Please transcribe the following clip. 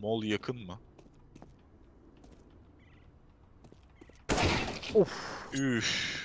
Mol yakın mı? Of. Üf.